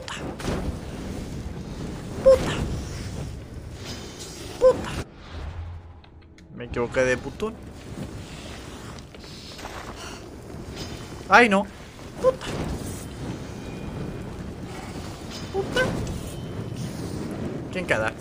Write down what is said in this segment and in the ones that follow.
Puta. Puta. Puta. Me equivoqué de putón. ¡Ay, no! ¡Puta! ¡Puta! ¿Quién queda?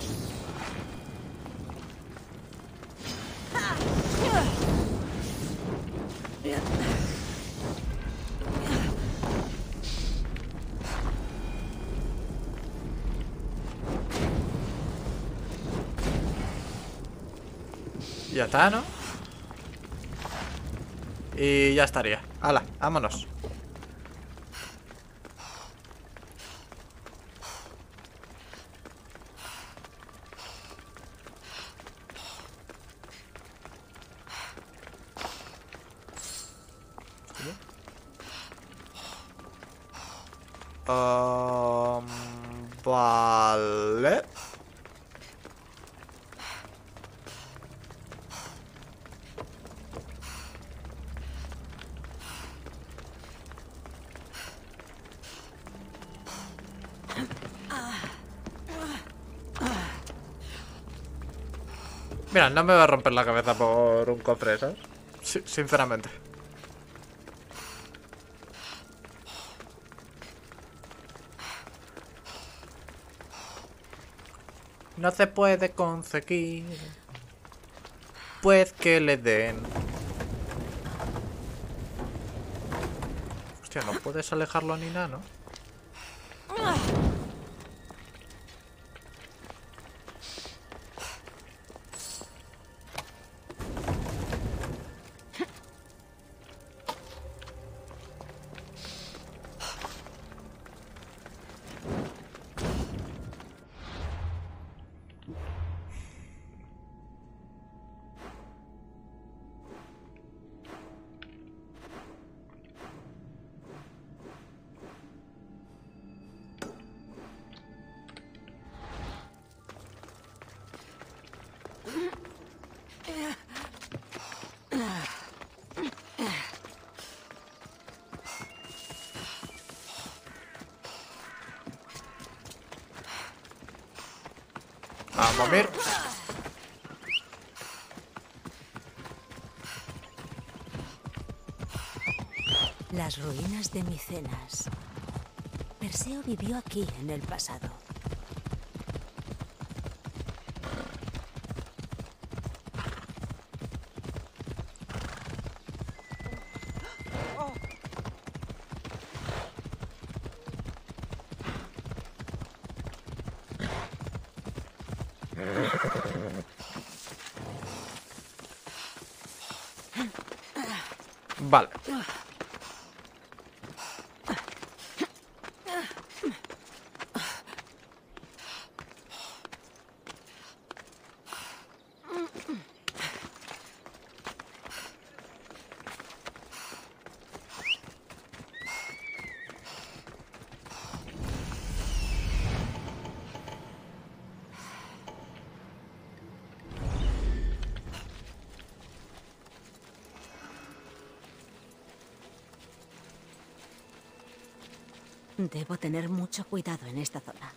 Ya está, ¿no? Y ya estaría. Hala, vámonos. Um, vale. Mira, no me va a romper la cabeza por un cofre, ¿sabes? Sí, sinceramente. No se puede conseguir. Pues que le den. Hostia, no puedes alejarlo ni nada, ¿no? A ver. Las ruinas de Micenas. Perseo vivió aquí en el pasado. Vale. Debo tener mucho cuidado en esta zona.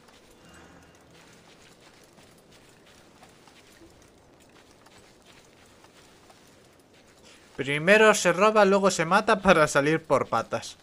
Primero se roba, luego se mata para salir por patas.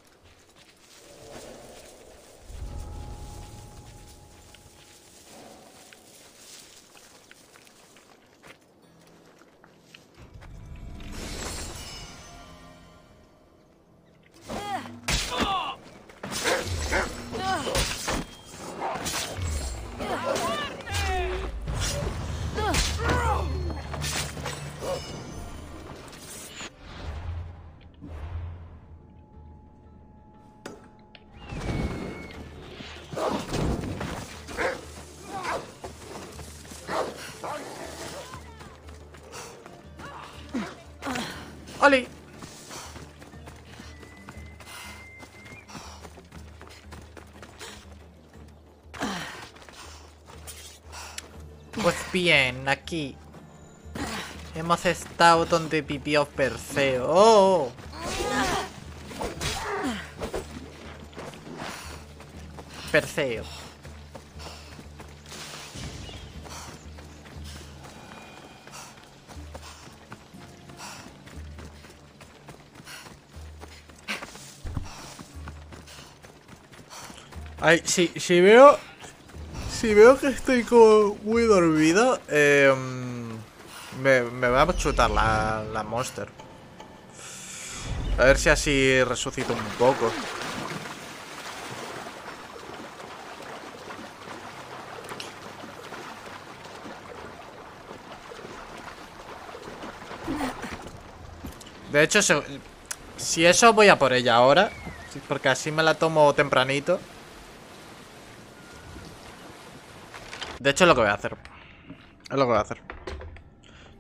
Bien, aquí hemos estado donde vivió Perseo. ¡Oh! Perseo. Ay, si, si veo... Si veo que estoy como muy dormido, eh, me, me va a chutar la, la monster. A ver si así resucito un poco. De hecho, si eso voy a por ella ahora, porque así me la tomo tempranito. De hecho, es lo que voy a hacer. Es lo que voy a hacer.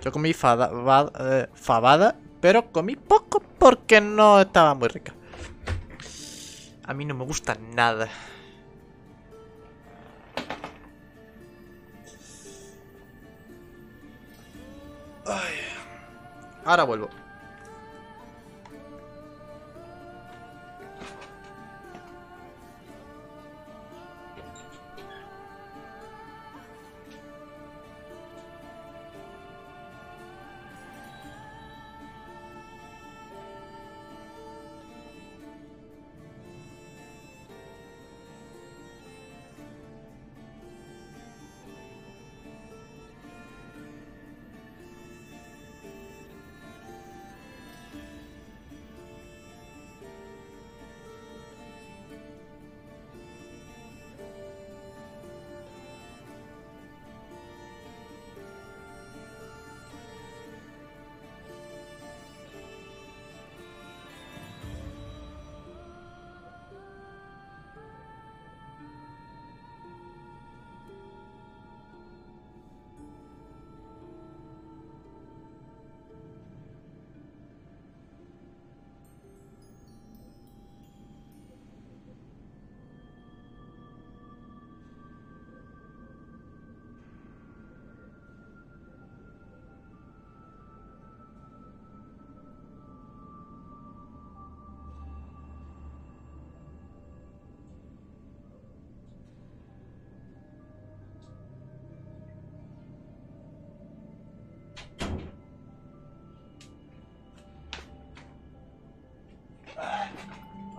Yo comí fada- eh, fabada, pero comí poco porque no estaba muy rica. A mí no me gusta nada. Ahora vuelvo.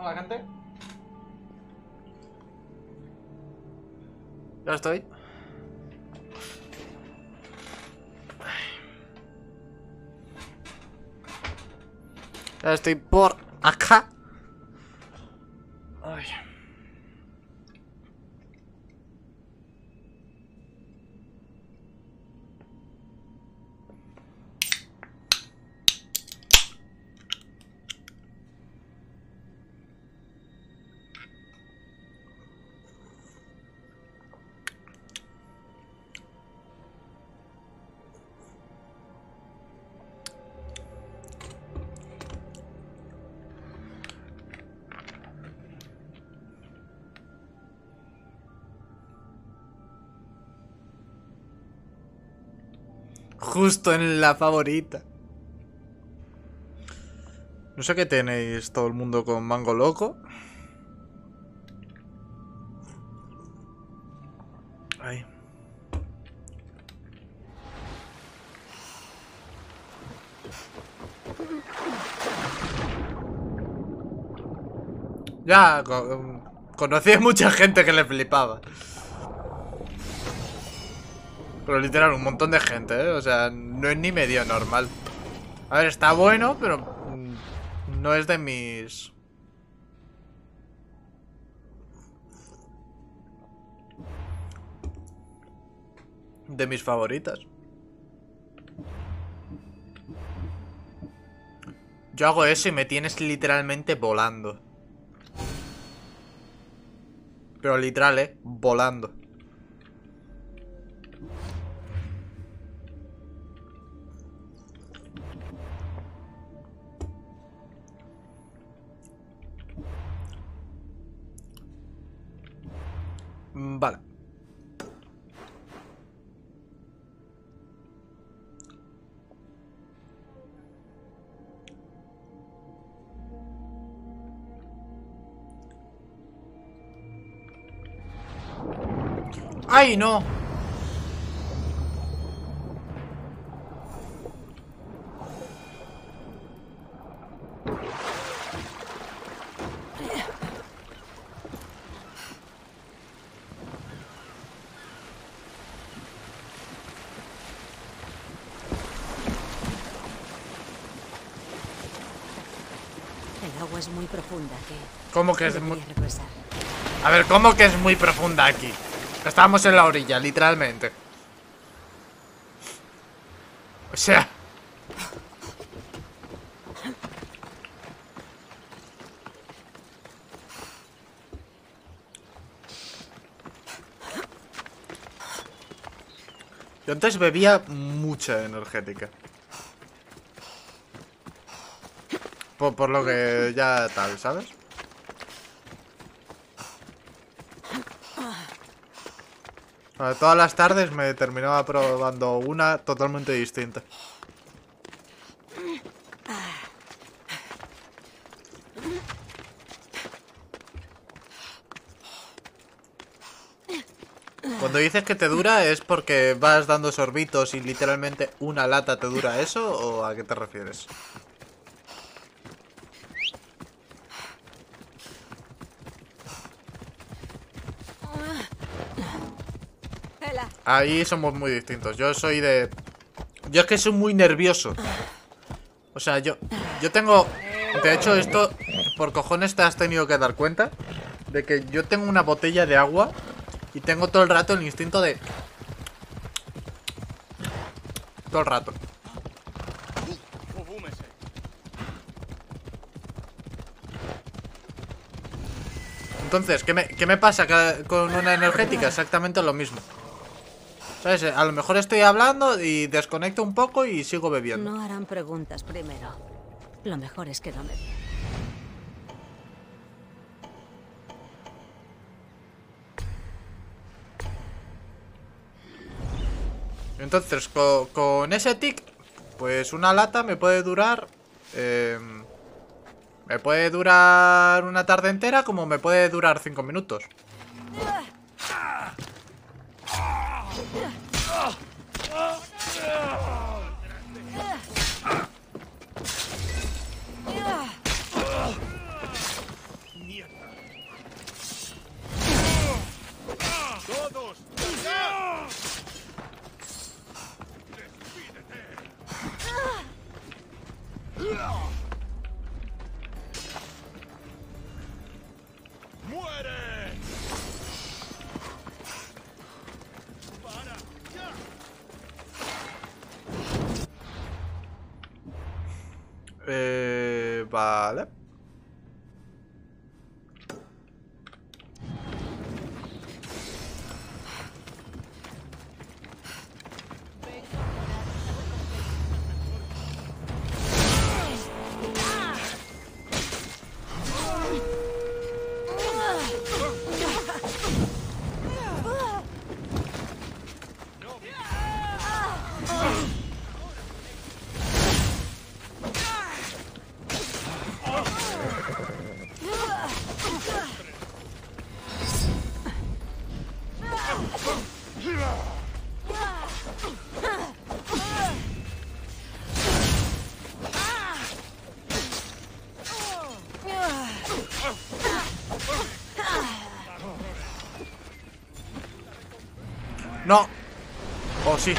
Hola, gente. Ya estoy. Ya estoy por Justo en la favorita. No sé qué tenéis todo el mundo con mango loco. Ay. Ya, co- conocí a mucha gente que le flipaba. Pero literal, un montón de gente, ¿eh? O sea, no es ni medio normal. A ver, está bueno, pero mm, no es de mis... De mis favoritas. Yo hago eso y me tienes literalmente volando. Pero literal, ¿eh? Volando. ¡Ay, no! El agua es muy profunda, que ¿Cómo que es muy... A ver, ¿cómo que es muy profunda aquí? Estábamos en la orilla, literalmente. O sea... Yo antes bebía mucha energética. Por, por lo que ya tal, ¿sabes? Todas las tardes me terminaba probando una totalmente distinta. Cuando dices que te dura es porque vas dando sorbitos y literalmente una lata te dura eso o a qué te refieres? Ahí somos muy distintos. Yo soy de... Yo es que soy muy nervioso. O sea, yo... Yo tengo... De hecho, esto... Por cojones te has tenido que dar cuenta. De que yo tengo una botella de agua. Y tengo todo el rato el instinto de... Todo el rato. Entonces, ¿qué me, qué me pasa con una energética? Exactamente lo mismo. ¿Sabes? A lo mejor estoy hablando y desconecto un poco y sigo bebiendo. no harán preguntas primero. Lo mejor es que no me... Entonces, co- con, ese tic, pues una lata me puede durar... em, me puede durar una tarde entera como me puede durar cinco minutos. Eh, vale. No. Oh, sí.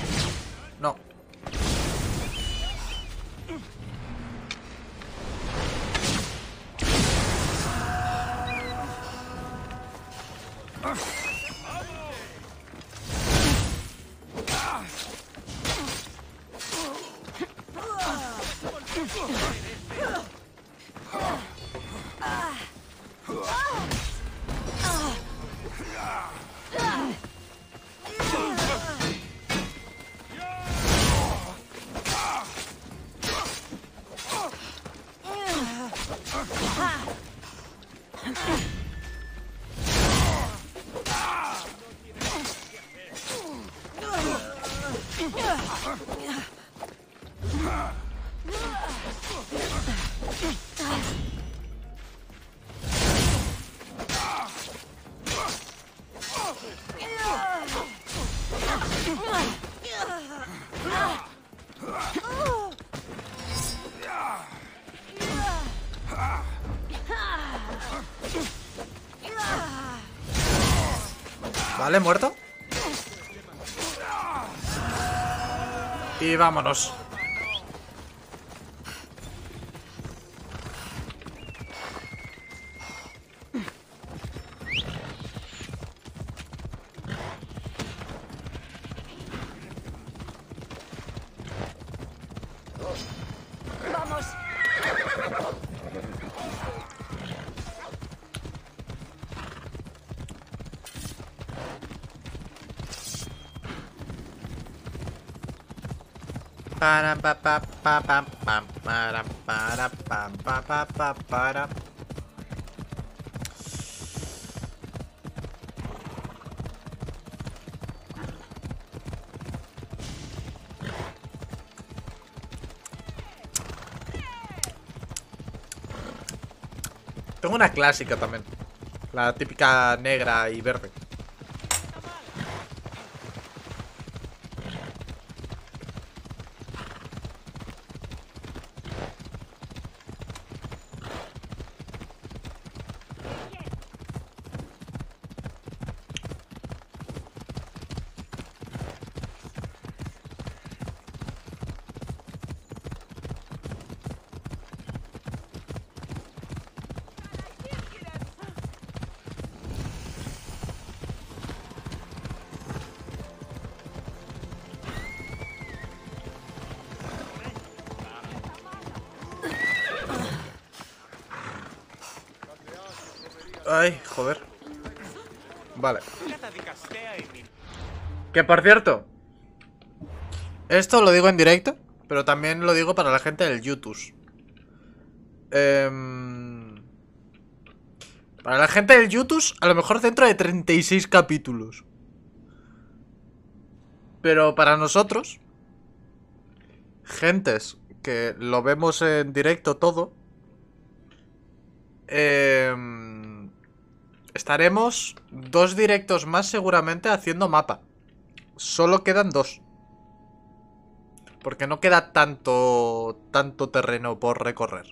Vale, muerto. Y vámonos. Para pa pa pa pam pam para para pam pa pa pa para Tengo una clásica también. La típica negra y verde. Ay, joder. Vale. Que por cierto. Esto lo digo en directo, pero también lo digo para la gente del YouTube. Em, para la gente del YouTube, a lo mejor dentro de 36 capítulos. Pero para nosotros, gentes que lo vemos en directo todo, em, estaremos dos directos más seguramente haciendo mapa. Solo quedan dos. Porque no queda tanto, tanto terreno por recorrer.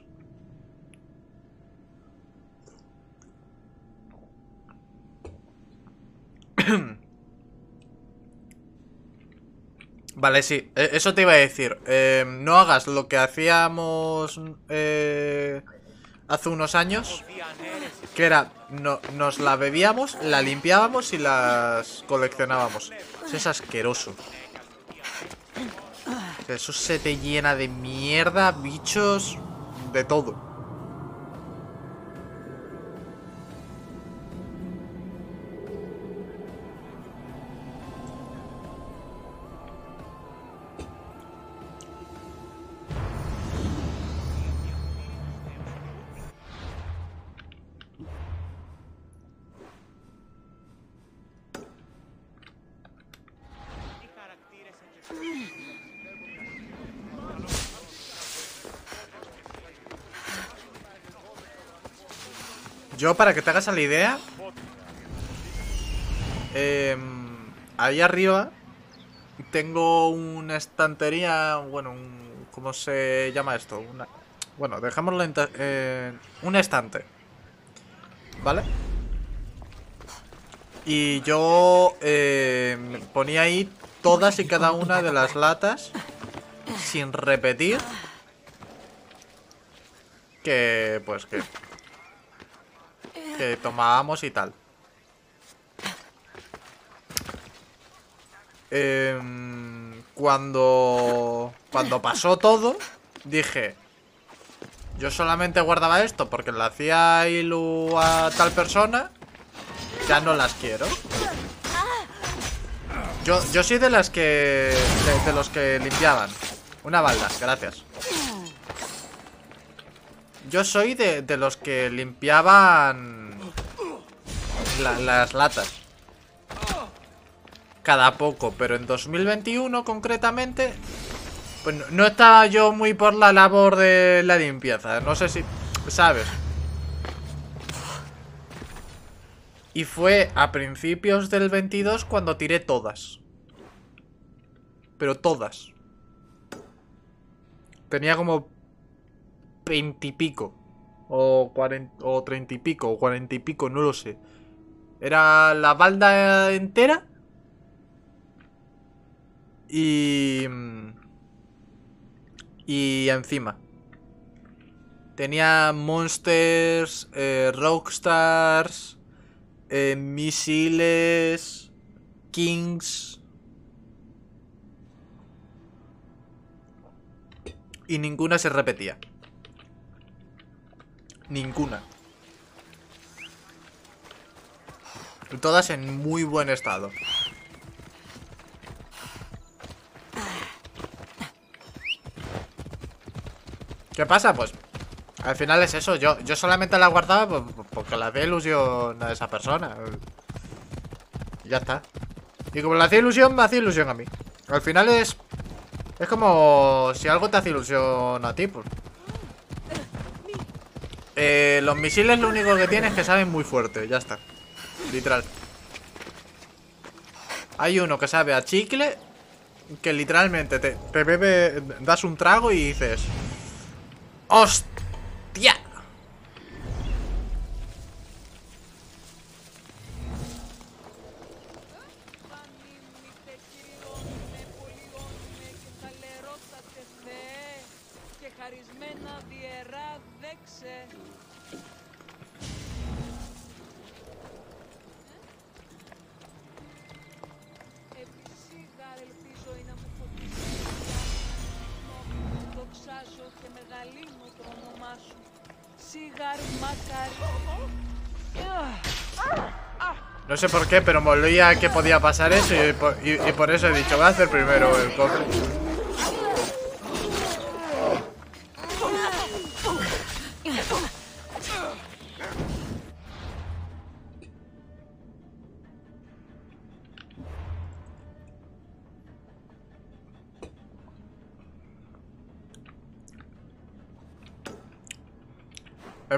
Vale, sí, e- eso te iba a decir. Eh, no hagas lo que hacíamos eh, hace unos años, que era, no, nos la bebíamos, la limpiábamos y las coleccionábamos. Eso es asqueroso. Eso se te llena de mierda, bichos, de todo. Para que te hagas la idea, em, ahí arriba tengo una estantería, bueno, un, ¿cómo se llama esto? Bueno, dejémoslo en un estante, ¿vale? Y yo em, ponía ahí todas y cada una de las latas sin repetir que, pues que que tomábamos y tal. Em, cuando cuando pasó todo, dije, yo solamente guardaba esto porque le hacía ilu a tal persona, ya no las quiero. Yo, yo soy de las que de, de los que limpiaban. Una balda, gracias. Yo soy de, de los que limpiaban la- las latas. Cada poco, pero en 2021 concretamente, pues no, no estaba yo muy por la labor de la limpieza. No sé si, ¿sabes? Y fue a principios del 22 cuando tiré todas. Pero todas. Tenía como 20 y pico. O, 40, o 30 y pico. O 40 y pico, no lo sé. Era la balda entera. Y... Y encima. Tenía monsters, eh, rockstars, eh, misiles, kings. Y ninguna se repetía. Ninguna. Todas en muy buen estado. ¿Qué pasa? Pues al final es eso. Yo, yo solamente la guardaba porque le hacía ilusión a esa persona. Y ya está. Y como le hacía ilusión, me hacía ilusión a mí. Al final es... Es como si algo te hace ilusión a ti, pues. Eh, los misiles lo único que tienen es que saben muy fuerte, ya está. Literal. Hay uno que sabe a chicle que literalmente te, bebe, das un trago y dices... ¡Hostia! No sé por qué, pero molía que podía pasar eso y por, eso he dicho, voy a hacer primero el cofre.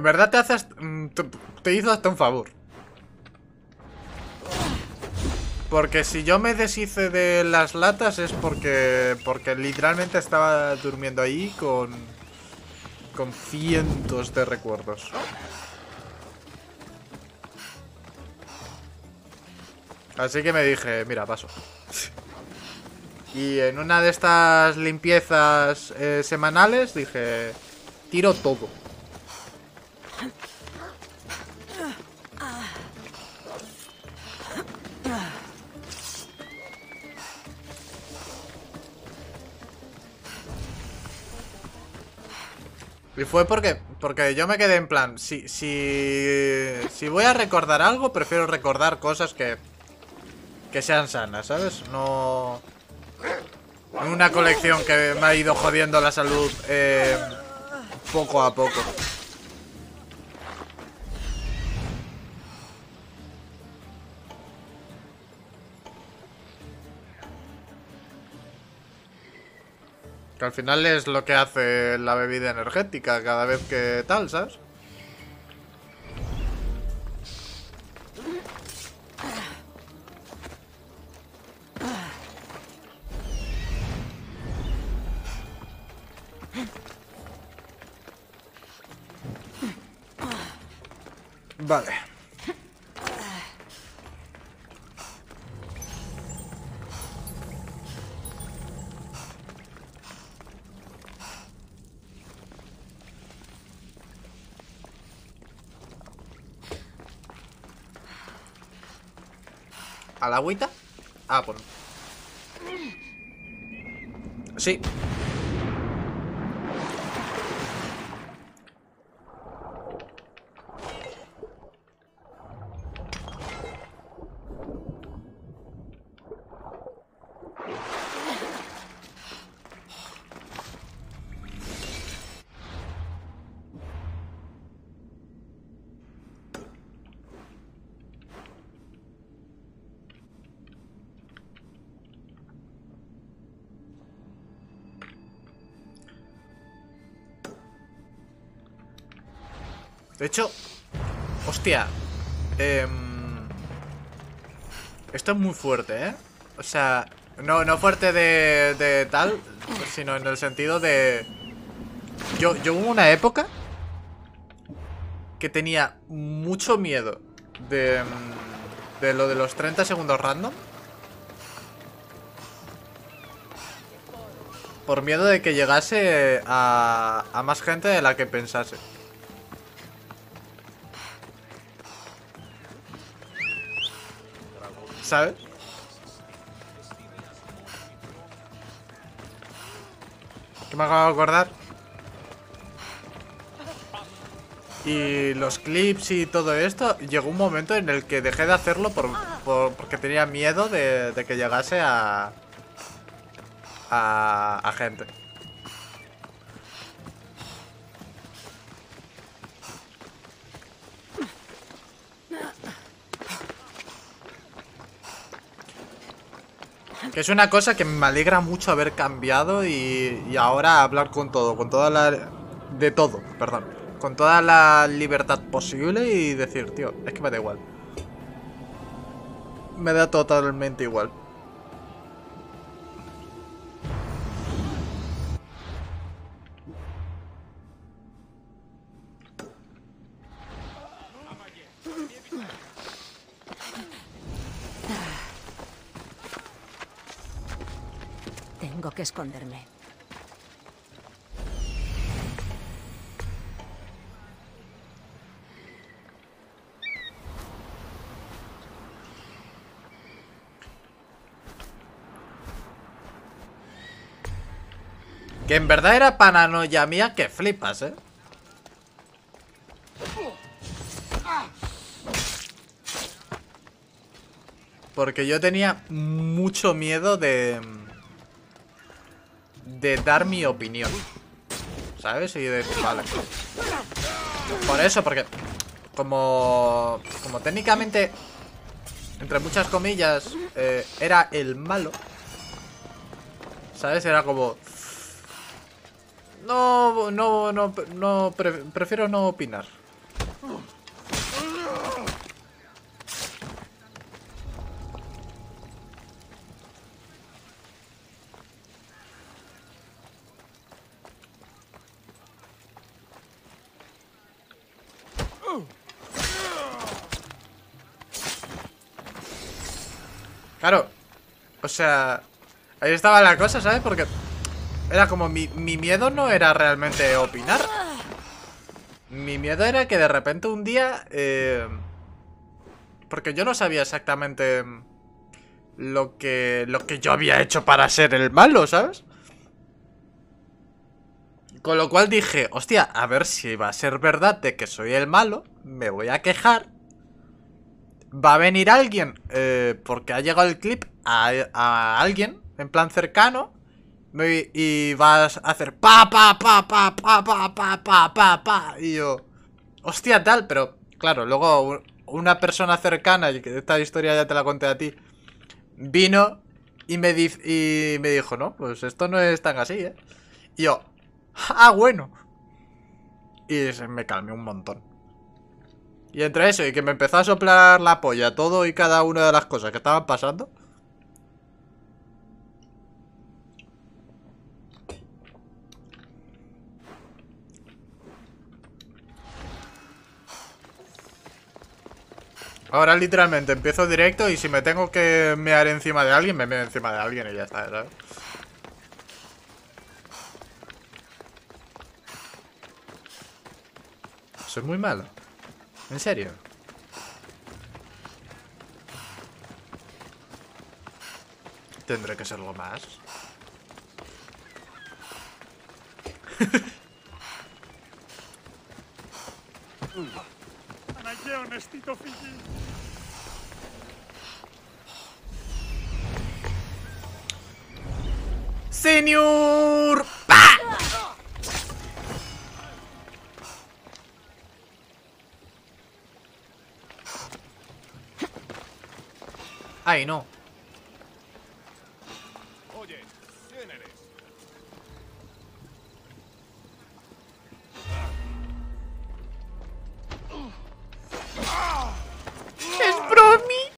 En verdad te haces... Mm, te hizo hasta un favor. Porque si yo me deshice de las latas es porque porque literalmente estaba durmiendo ahí con con cientos de recuerdos. Así que me dije, mira, paso. y en una de estas limpiezas eh, semanales dije, tiro todo. Y fue porque, porque yo me quedé en plan, si, si, si voy a recordar algo, prefiero recordar cosas que, que sean sanas, ¿sabes? No... Una colección que me ha ido jodiendo la salud eh, poco a poco. Que al final es lo que hace la bebida energética cada vez que tal, ¿sabes? Vale. ¿A la agüita? Ah, pues. Sí. De hecho, hostia. Eh, esto es muy fuerte, ¿eh? O sea, No, no fuerte de, de tal, sino en el sentido de... Yo, yo hubo una época que tenía mucho miedo de, de lo de los 30 segundos random. Por miedo de que llegase a, a más gente de la que pensase. ¿Sabes? ¿Qué me acabo de acordar? Y los clips y todo esto, llegó un momento en el que dejé de hacerlo por, por- porque tenía miedo de, que llegase a, a gente. Es una cosa que me alegra mucho haber cambiado y, ahora hablar con todo, con toda la... De todo, perdón. Con toda la libertad posible y decir, tío, es que me da igual. Me da totalmente igual. Esconderme. Que en verdad era paranoia mía que flipas, ¿eh? Porque yo tenía mucho miedo de... De dar mi opinión. ¿Sabes? Y de decir, vale. Por eso, porque... Como... Como técnicamente... Entre muchas comillas... eh, era el malo. ¿Sabes? Era como... No, no, no, no, pre- prefiero no opinar. Sea, ahí estaba la cosa, ¿sabes? Porque era como mi, mi miedo no era realmente opinar. Mi miedo era que de repente un día... eh, porque yo no sabía exactamente lo que, lo que yo había hecho para ser el malo, ¿sabes? Con lo cual dije, hostia, a ver si va a ser verdad de que soy el malo, me voy a quejar. Va a venir alguien, eh, porque ha llegado el clip a, alguien, en plan cercano, y vas a hacer pa pa pa pa pa pa pa pa pa pa y yo hostia tal pero claro luego una persona cercana y esta historia ya te la conté a ti vino y me y me dijo no pues esto no es tan así eh y yo ah bueno y me calmé un montón y entre eso y que me empezó a soplar la polla todo y cada una de las cosas que estaban pasando Ahora literalmente empiezo directo y si me tengo que mear encima de alguien, me meo encima de alguien y ya está, ¿sabes? Soy muy malo. ¿En serio? Tendré que hacerlo más. Señor Ay, no.